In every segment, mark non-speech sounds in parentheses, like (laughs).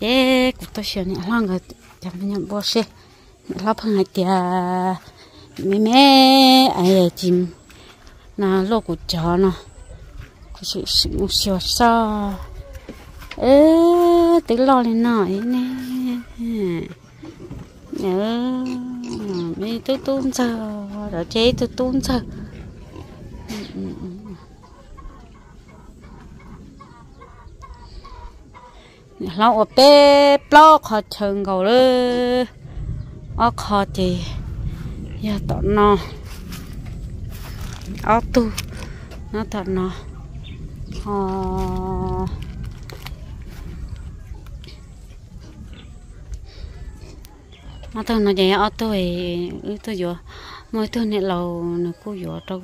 thế cũng tôi xíu nhẹ lăng rồi. Chẳng phải nhận bò xe. Lo phăng hai tia mẹ mẹ. Ai chim na lô của chó nó có sự sự một xíu sao ê tí lo lên nọ ấy nè. Nhớ, mẹ tôi tôn giờ rồi chế tôi tôn giờ lâu ở bé blo khó chừng cầu lơ. Ở khó thì giờ tao nó. Ở tu, nó tao nó. Ờ. Nó tao nó vậy, ở tu thì ư tu vừa mỗi tu này lâu, nó cũng vừa tao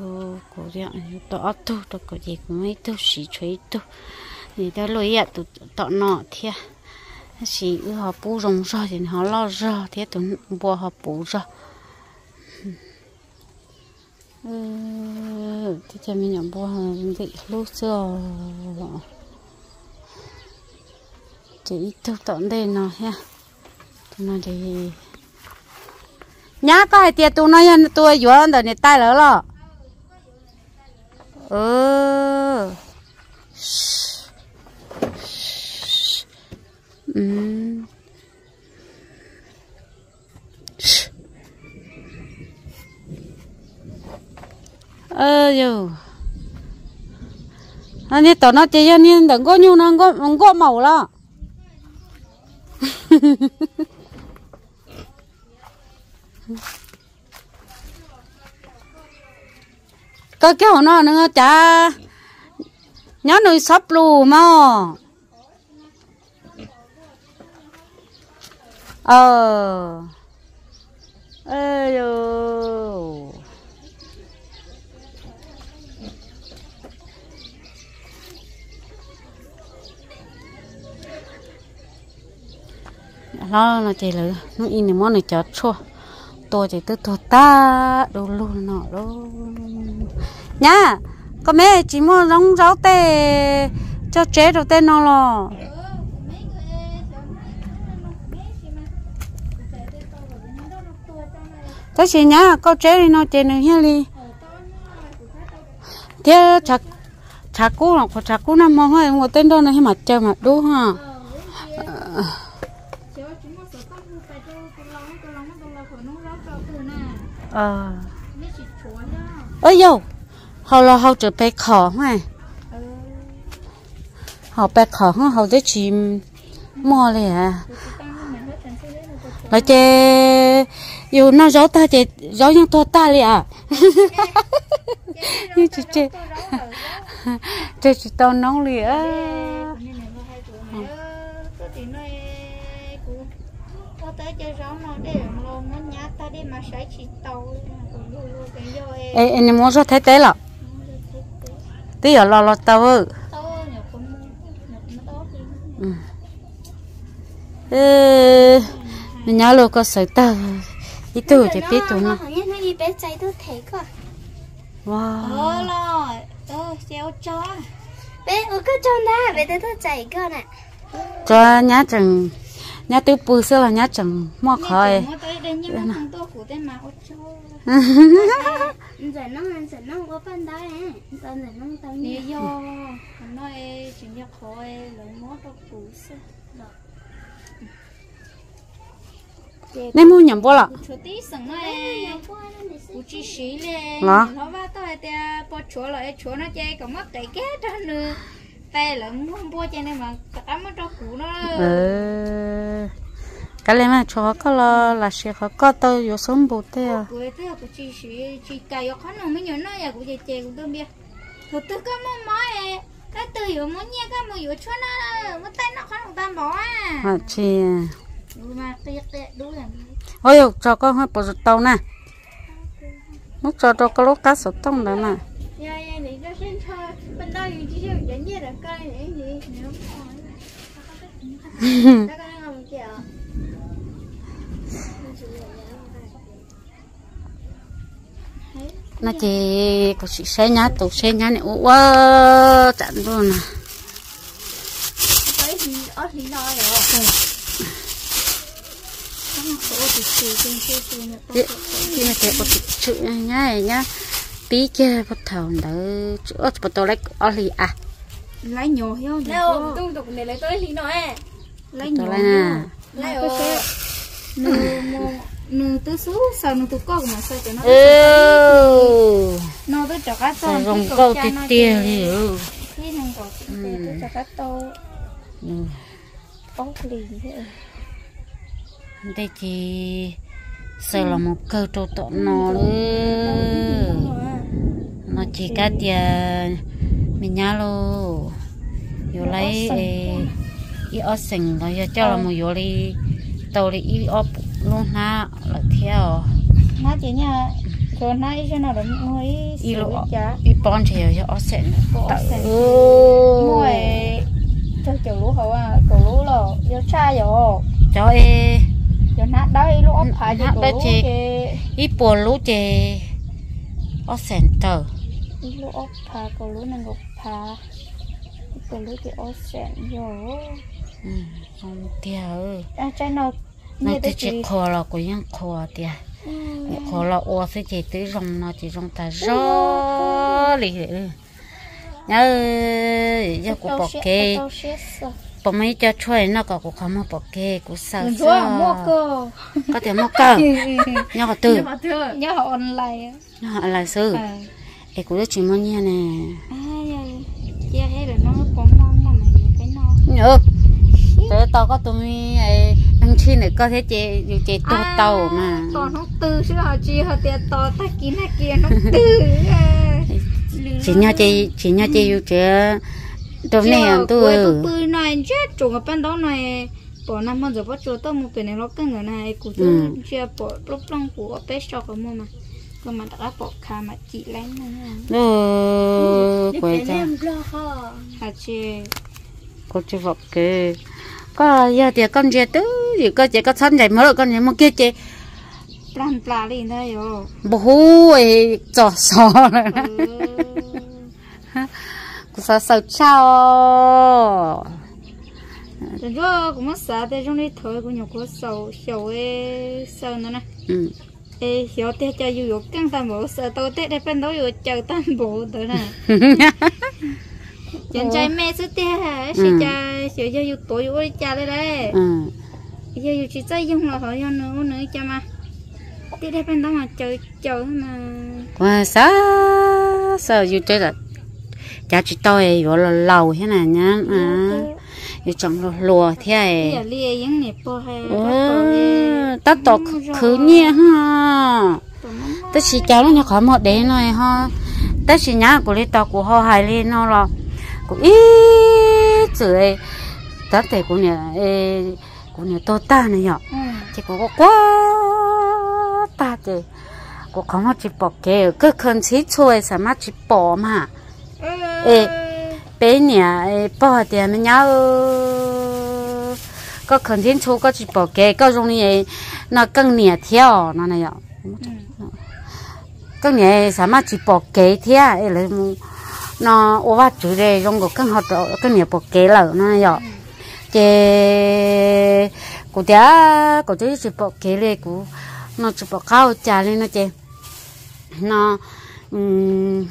có dạng tao ở tu, tao có gì cũng mấy tu sĩ chơi tu thì ta lối ạ tụ tọ nọ thế chỉ họ bù rồng rồi, thì họ lo ra thế tụ bùa họ bù ra ừ thì cho mình nhận bùa bị lúc xưa chỉ thực tận đây nọ ha tụ nó thì nhá có hai tiền tụ nó tôi vừa yếu rồi này tay lỡ lọ. Ừ uhm. ơ dù anh ấy tỏ nó chơi anh ấy đừng có nhu nó không có màu lo (laughs) có cái hồ nó nữa, chả nhớ nuôi sắp lù mà ờ. Ê yo nó là chỉ nó in thì món này chợt chua. Tôi chỉ tôi tôi ta, đồ luôn nọ đó nhá có mẹ chỉ mua giống rau tê, cho chế đồ tê nó lo. Thế chị nhá có chế đi nó chế nữa nha đi thế chả chả cú nó có chả cú nó mong hay một tên đó hay mặt chơi mặt đúng ha. Ờ. Ơi yo họ là họ chỉ bé khó hay họ bé khó họ họ để chim mua liền à. Nói chê yêu nó gió ta chê gió những to ta liền à. (laughs) Như chị chê chê chị tao nóng liền ê em. Muốn cho thấy tế lắm tí ở lo lo tao ê mình nhớ luôn có sợi tơ ít tuổi thì biết tụi nó wow. Rồi tôi treo cho bé ở cái cho na bé tới tôi chạy cơ nè. Cho nhá chừng nhá tiêu bự xưa là nhá chừng mò tới cho (laughs) giờ nó giờ nó có phân đấy giờ nó nhiều xưa nên mua nhầm bò là là nó vào tới thì bỏ chỗ lại, chỗ nó chơi còn mất cái cái đó nữa. Tay là không bò chơi nên mà tắm cho cũ nó. Ừ. Cái này mà cho có là là sẽ có có tơ vô sống bộ thế à. Cái thế là chỉ chỉ chỉ cái có nó mới nhớ nó là cũng chơi chơi cũng đâu biết. Thật tự cái món món cái từ hiểu muốn nghe cái mà hiểu chỗ nó mất tay nó khó không ta bỏ à. Chị ôi cho con hơi bột tàu nè. Lúc cho cho có lúc cá sấu tông đấy thôi. Bên đây thì chỉ ta (laughs) có nó chỉ xe nhá tụ xe nhá này quá chặn luôn nè thì mà kẹt có chữ nhá nhá. Tí kia bắt đầu đỡ chỗ bắt đầu lấy ở lì à? Lấy nhỏ heo đâu tung tục này lấy tôi lấy nó ấy lấy nhỏ lấy ở mô nư tứ số sao nư tứ con mà sao cho nó ừ. nó tới cho cá to rồng câu tít tia đi ừ. Cái thằng có tới cho cá to. Ốc lì thế đây chỉ sợ là một câu trâu tọ nó nó chỉ cá tiền mình nhá lô. Yo lấy y ở sình rồi yo cho là một yo đi tàu đi y ở luôn ha là theo. Nó chỉ nhà rồi nó cho nó đúng ngồi y chả? y bon thì yo ở sình. Ngồi cho kiểu lúa hậu à kiểu lúa là yo cha yo cho e cho nó đây ốc phải cho đó chị y bùa lúa chị ở sình tờ lúa ốc phải kiểu lúa năng ngọc phải. Kiểu lúa thì ốc sình yo ừ không theo à trái nó chỉ chỉ khó là cũng ยัง khó tiệt khó là ô sẽ chỉ tới rong nó chỉ rong ta rõ lì. Nhớ giờ cũng bỏ kê bỏ mấy cho chơi nó có cũng không bỏ kê cũng sợ sợ có thể mua cơ. (laughs) Nhớ có từ nhớ họ online nhớ họ là sư. Em cũng chỉ muốn nha nè. Chia hết rồi nó có mong mà mày cái nó nhớ tớ tao có tụi mi năng chi này có thể chế dù chế tu tàu mà. tao nó tư chứ là chi họ tiền tao ta kia na kia nó tư. (laughs) Chỉ nhau chế chỉ nhau chế dù chế tụi này tôi tôi bự này chết trùng ở bên đó này bỏ năm hôm giờ bắt chuột tao một bên này nó cái người này cụ tôi chia bỏ lúc long của bé cho cái mua mà. Cơ mà đã bỏ khá mà chị lên nữa ừ. quay ra hả chị có chú vật kì có giờ thì con chơi tứ thì có chơi có thân dậy mới con nhảy một kia chơi plan plan đi đây rồi bố ấy trò sò này sao sao chao rồi cũng mất sợ thế trong đây thôi cũng nhiều có sầu sầu ấy sầu nữa nè. Ê hiểu thế cho dù dù căng tan bộ sợ tôi tết đây bên đó dù chờ tan bộ tới nè. (laughs) Chân trai mẹ sức tê hả? Chị cha chị cho dù tuổi dù cha đây đây. Giờ dù chị chơi dùng là cho nữa nữa cha mà. Tết đây bên đó mà chờ chờ mà. Sao? Sao dù chơi là cha chị tôi dù là lâu thế này nhá. À. chẳng là lùa thế hay tao tao khứ nhẹ ha. Tao chỉ cháu nó khỏi một đế này ha. Tao chỉ nhá của lấy tao của họ hài lên nó là cũng ít chửi. Tao thấy của nhà của nhà tôi ta này nhở chỉ có quá ta thì của không có chỉ bỏ kê cứ cần chỉ chơi sao mà chỉ bỏ mà ê bé nhà ê bỏ tiền mình nhau có cần thiên chú có chỉ bỏ cái có dùng như eh, nó cần nhà theo, nó này ạ. Cần nhà sao mà chỉ bỏ cái theo ê là nó ô vắt chủ đề dùng cái cần học động cần nhà bỏ cái là nó này ạ. Chế cụ tia cụ chú chỉ bỏ cái này cụ, nó chỉ bỏ cao trả lên nó chế nó um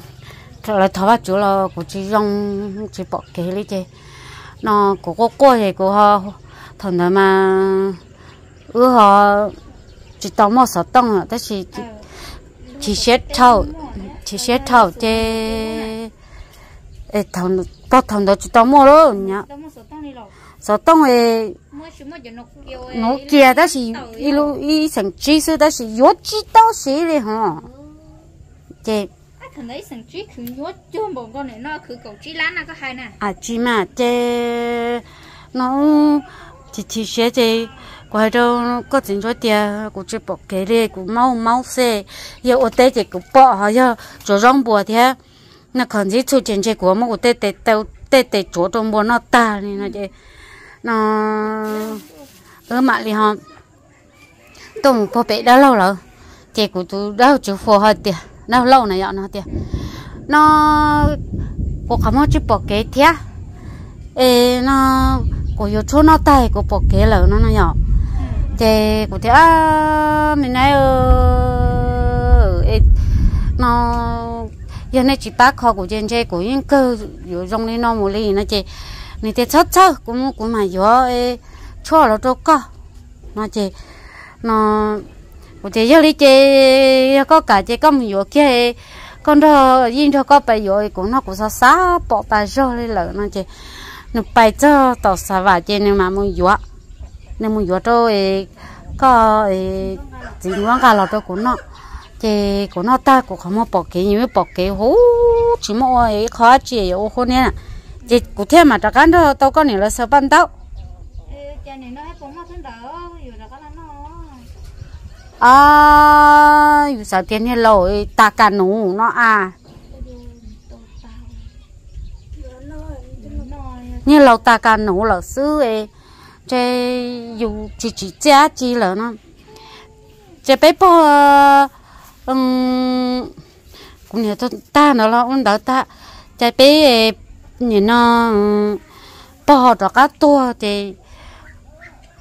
là thọ bác chủ là của chị rong chị bỏ kế lý chị cô cô thì của họ thằng đó mà ư họ chỉ tông một sáu tông à, đó chỉ chỉ xét thầu chỉ xét thầu chứ ê thằng đó thằng chỉ tông một rồi nhá sáu tông ấy nó kia đó chỉ ít lúc ít thành chỉ số đó chỉ yếu chỉ tao xí đấy hả chị thằng đấy sẵn chỉ khử nhốt cho bọn con này nó khử cầu chỉ lá nó có hai nè. À chỉ mà chứ nó chỉ chỉ sẽ thì quay đâu có chuyện cho tiền cũng chỉ bỏ cái đi cũng mau mau xe giờ ở đây thì cũng bỏ họ giờ cho rong bùa thế nó còn chỉ thu tiền chơi của mà ở đây để tao để để chỗ trong bùa nó ta này nó chứ nó ở mặt đi họ tụng phô bé đã lâu rồi chị của tôi đâu chịu phù hợp tiền nó lâu này nó tiền. Nó cô không chỉ bỏ kế thế. Ê, nó cô yêu chỗ nó tay cô bỏ kế lỡ nó nó nhỏ. Thế cô thế à mình nói ờ nó, giờ này chỉ bác họ của trên chơi của những trong này nó một ly nó chị này thì chắc chắc cũng cũng mà gió cho nó đâu có nó chị nó của có cả có một con đó cho có cũng nó cũng nó cho mà nên của nó. Thì của nó cũng không bỏ cái như bỏ cái hú chỉ một ấy khó chỉ ô khu nè, chỉ cụ thể mà chắc chắn đó tao có nhiều là sao ban tao? À dù sao tiền như lỗi, ta cả nụ nó à. Như lâu ta cả nụ là xứ ấy chơi dù chỉ chỉ giá chỉ là nó. Chơi bé bỏ um ờ, cũng như tôi ta nó là ông đó ta. Chơi bé như nó bỏ đó các tua thì.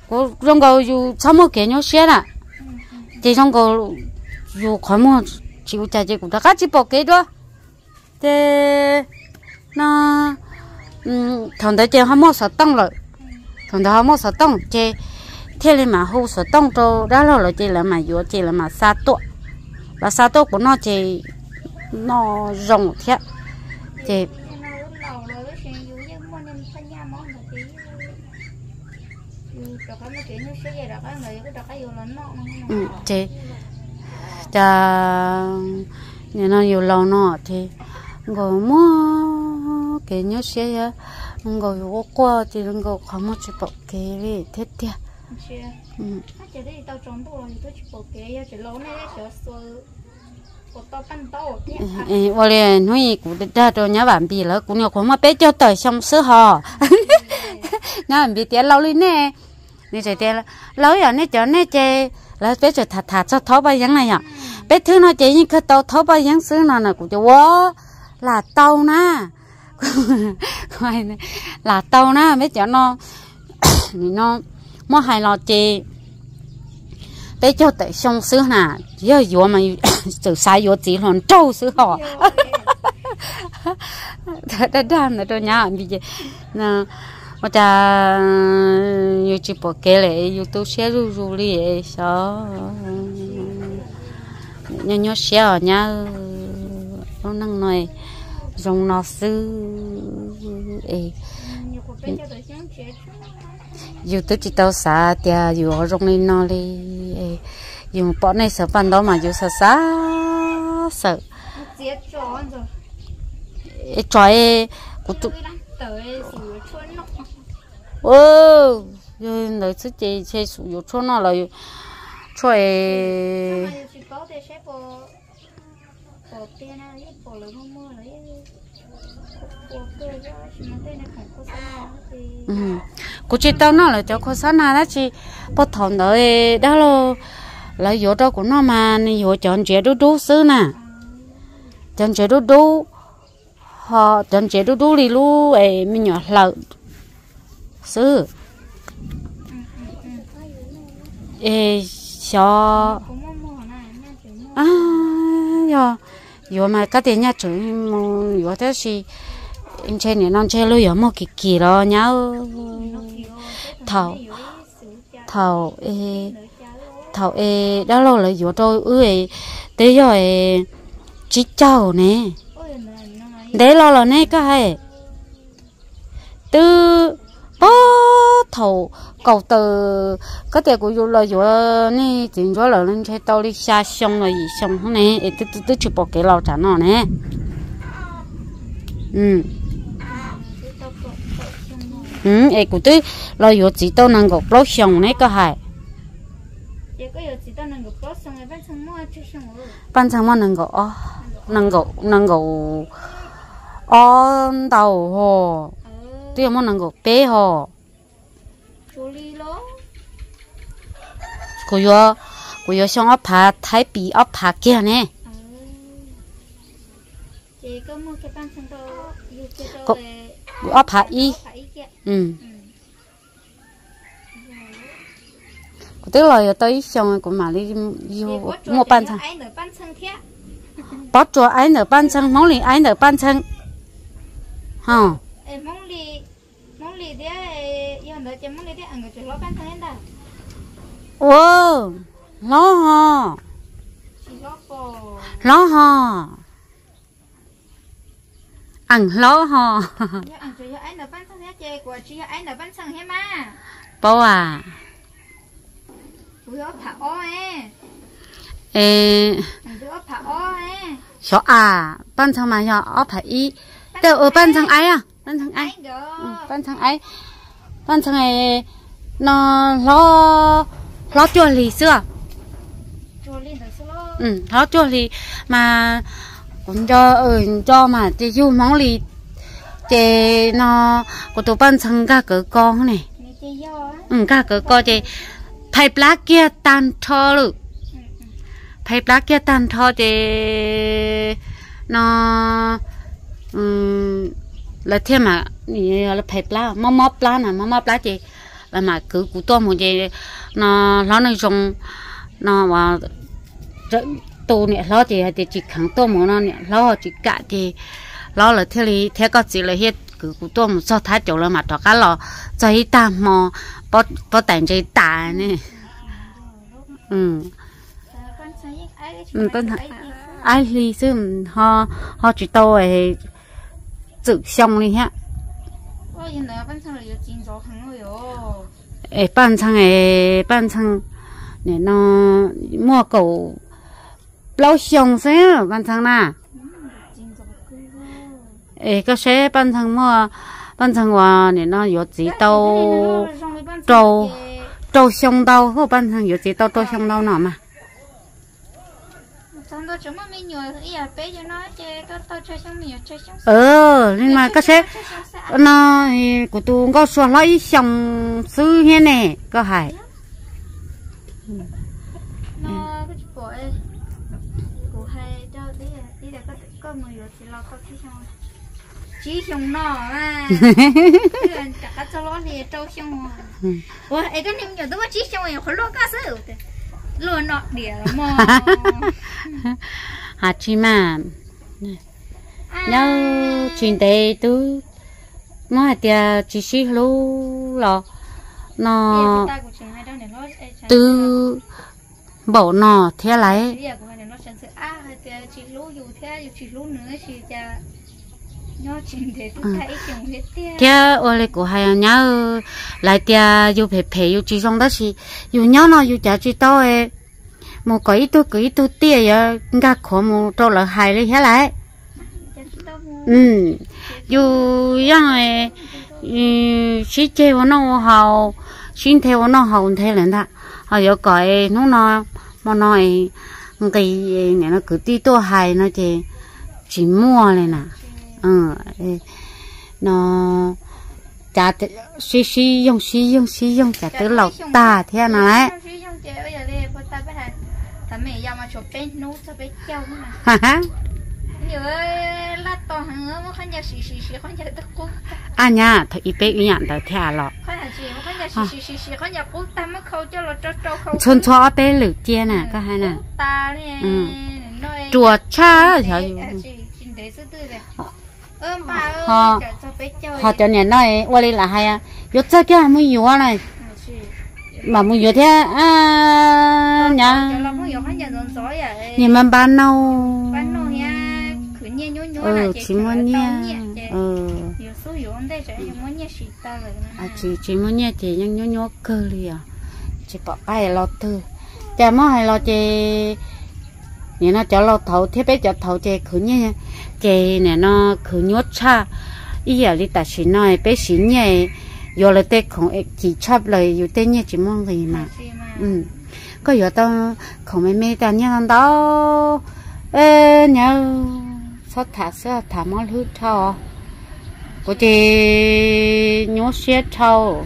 Cũng trong cầu dù sao mà kể nhau xe nè thì trong có dù khỏi mà chịu chạy chỉ cũng đã các chỉ bỏ cái đó thế nó thằng đấy chơi không có sợ tăng rồi thằng đó không sợ tông chơi thế nên mà hô sợ tông cho đó là chơi là mà vừa chơi là mà sa tuột là sa tuột của nó chơi nó rộng thế chơi ừ cha nhà nó nhiều lâu nó thì ngồi mua cái nhớ xe ngồi vô qua thì ngồi có không có bọc cái đi thế tiệt ừ. ừ chỉ đi tao trốn đồ thì tôi chụp cái chỉ lâu này chỉ số ê, ô nuôi cụ ra cho nhà bạn bị lỡ cũng nhiều khó mà bé cho tới xong sữa hò. (laughs) Nhà bạn bị tiền lâu lên nè nè chạy tiền lâu rồi nè cho nè chơi là bé cho thà thà cho tháo bao nhiêu này à bé thứ nó chơi những cái tàu tháo bao nhiêu sữa nó là cũng cho quá. Là tàu na (laughs) là tàu na mấy chỗ nó. (coughs) Nó mua hai lọ chè bé cho tại sông xứ nà giờ vừa mà từ (coughs) sai vừa chỉ lần trâu xứ họ. Đã đã nó cho nhà bây giờ mà ta yêu chỉ bỏ cái lệ yêu tôi sẽ ru ru đi sao nhau nhau sẽ nó năng nói rong nó sư dù tôi chỉ tao xả tia dù ở rong lên nó đi dù bỏ này sợ ban đó mà dù sợ xả sợ. Ê trời của tôi ô rồi lời thứ chị chơi sử dụng cho nó là trời cô chị tao nó là cho cô sáng nào đó chị bắt thằng đó đó là là yếu đó của nó mà yếu chọn chế đu đu xứ nè chọn chế đu đu họ chọn chế đu đu đi lu ấy mình nhỏ lợn sư, ê cho à yo yo mà cái tiền nhà chủ yo thế thì anh chơi này non chơi luôn, ở một kỳ kỳ đó nhau thầu thầu ê thầu ê đó lâu là yo tôi ơi tới rồi chỉ cháu nè. Để lo là nè cái hay. Từ bó thầu cầu từ có thể của dù là dù nè chuyện đó là nên chơi tao đi xa xong rồi xong hôm nay tôi tôi tôi chụp bộ cái lò trả nó nè. Ừ. Ừ ấy của tôi là dù chỉ tao năng gọc lót xong nè có hay ban sang mà năng gọc năng gọc năng gọc on đầu hồ tôi muốn năng gọc bé hồ cô yo cô yo xong ấp phá thái bị ấp phá kia nè cô ấp phá y ừ tức là tới xong của mà đi mua chân thế bắt cho ai nở ban chân mong lì ai nở ban chân hả mong lì lì thế yêu nở chỉ mong lì thế ăn người chơi lo ban chân đó ô lo chỉ lo hả ăn lo thế hết mà bao à. Ê. Số à ban chân mà nhỏ ở phải y đều ở ban chân ai à ban chân ai? Ai đó Ừ, thằng ấy. Ban thằng ấy nó lo lo chua lì xưa. Ừ lo chua lì. Mà cũng cho ừ cho mà chỉ yêu món lì. Chỉ nó của tụi ban thằng cả cỡ con này. Ừ cả cỡ con chỉ phải plá kia tan thơ luôn phải plá kia tan thơ chỉ nó ừ là thế mà là phải plá mò mò plá nè mò mò plá chỉ là mà cứ cú to một gì nó nó nó dùng nó mà tu nè nó thì thì chỉ kháng to một nó nè nó chỉ cả thì nó là thế li thế có gì là hết cứ cú to một sao thái chỗ là mà thọ cá lò chơi ta mò bỏ bỏ tàn chơi ta nè ừ ừ thằng ai li xưa họ họ chỉ tao ấy chữ xong đi nhá ê ban sang ê ban sang nè nó mua cầu lâu xong thế ban sang na ê cái xe ban sang mua ban sang hoa nè nó có chỉ đâu trâu trâu xong đâu có ban sang có chỉ đâu trâu xong đâu nào mà ờ nhưng mà cái xe nó của tôi có số lấy xong xứ thế này có à (laughs) lo có cái xong chỉ xong nó cả cái cho nó thì trâu xong rồi ủa ấy cái niệm nhiều tôi chỉ xong rồi khỏi lo cá sấu lo nọ đĩa (laughs) mà à chị mà. Nhớ chuyện đấy tôi nói thì chỉ xí lú lo nó từ bộ nó thế lại giờ thì dù thế thì ở đây của hai nhớ lại thì yêu phải phải yêu chỉ trong đó thì yêu nhớ nó yêu trả chỉ tao ấy một cái tôi cái tôi tia ya ngã khó một trâu là hai lấy hết lại. Ừ. Yêu yang ấy ừ chỉ chơi vào nó hào xin theo vào nó hào thế là đó họ có cái nó nó mà nói cái này nó cứ đi tôi hai nó chỉ chỉ mua này nè ừ nó chả suy suy dùng suy dùng suy dùng chả tự lọc ta thế nào đấy. thằng mẹ giờ mà chụp bên nút cho bên châu mà. Ha ha. Nhớ là to hàng mà không nhà xì xì xì không nhà đất cũ anh nhá thôi ít bé nhận tao theo lọ. Khâu cho bé lử chia nè có hai nè. nói chuột cha cho Họ- họ cho nên nói qua đây là hay à. Yo cho cái mới nhiều này. Mà mới nhiều thế à nhá. vậy nhìn mà ban nâu. Ừ chỉ muốn nha ừ. Muốn à chỉ chỉ muốn nhẹ thì nhưng nhó nhó cơ à. Chỉ bỏ tư chả hay nè nó cho lo thầu thế bé cho thầu chè khử nhẹ chè nè nó khử nhốt cha ý giờ đi ta chỉ nói bé xí nhẹ rồi là tê không chỉ chấp lời อยู่ tê nhẹ chỉ mong gì mà. Ừ. Có giờ tao không mấy mấy ta thằng đó. Ê nhớ. Sao thả sao thả món hư thao có chị nhớ xe thao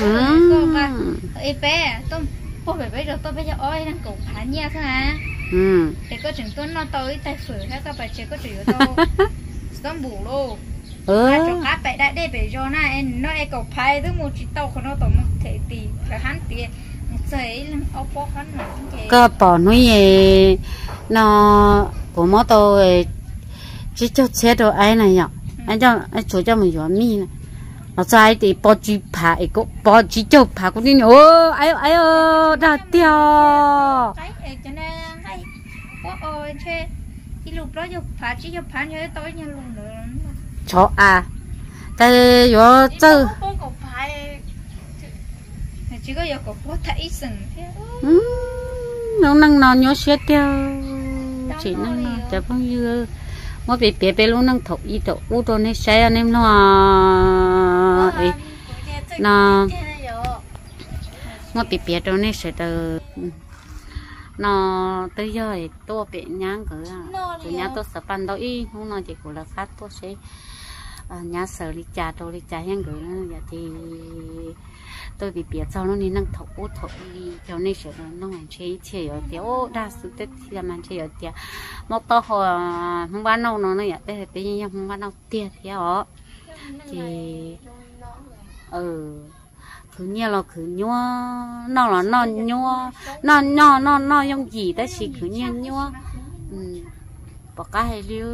ừ. Ê bé tôi bố bé bây giờ tôi bây giờ ôi đang cầu phá nha thế à. Ừ. Để có chừng tôi nó tới tay sửa hết các bà chị có chừng tôi (laughs) tôi bù luôn ừ. Cho cá bể đã để bể cho na em nó em cầu phai thứ một chỉ tàu của nó tổng một thể tỷ là hắn tỷ. Một giấy là ốc bó hắn là cái cái bỏ nuôi gì nó của mỏ tôi chỉ cho xe đồ ấy này nhở? Anh cho anh chủ cho mình giỏi mi này nó sai thì bỏ chỉ phá ấy cũng bỏ chỉ cho phá cũng đi nữa ai ai ơ đã tiêu cái cho nên hay có ôi chơi cái lúc đó chụp phá chỉ chụp phá nhớ tối như luôn nữa cho à cái yo phai chỉ có giờ cầu bố thấy sừng thế nó năng nó nhớ xét tiêu chỉ năng nó chả bao nhiêu mà bị bé bé luôn năng thục ý tổ u đồ này sai anh em nó ấy nó mà bị bé đồ này sẽ từ nó tới giờ thì tôi bị nhang cửa từ nhà tôi sợ pan đâu ý. Không nói chỉ của là khác tôi sẽ nhà sợ đi trà tôi đi trà nhang cửa nữa thì tôi bị biết sau nó nên năng thấu ô thấu đi. Cho nên sợ nó ngon chế chế ở tiêu ô đa số tết thì là mình chế ở tiêu một tao hồi không bán đâu nó này đây bây giờ không bán đâu tiền thì ó. Thì ừ. Cứ nhớ là cứ nhua, nó là nó nhua, nó nó nó nó dùng gì đó, chỉ cứ nhua nhua. Ừ. Bỏ cái liu.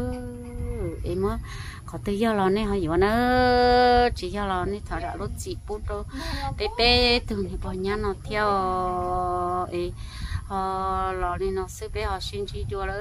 Em á, có tới giờ là này họ hiểu nó chỉ giờ là này, thở ra lúc chỉ bút đâu bé bé từ này bỏ nhà nó theo. Ấy họ lò này nó sẽ bé họ xin chỉ cho đó.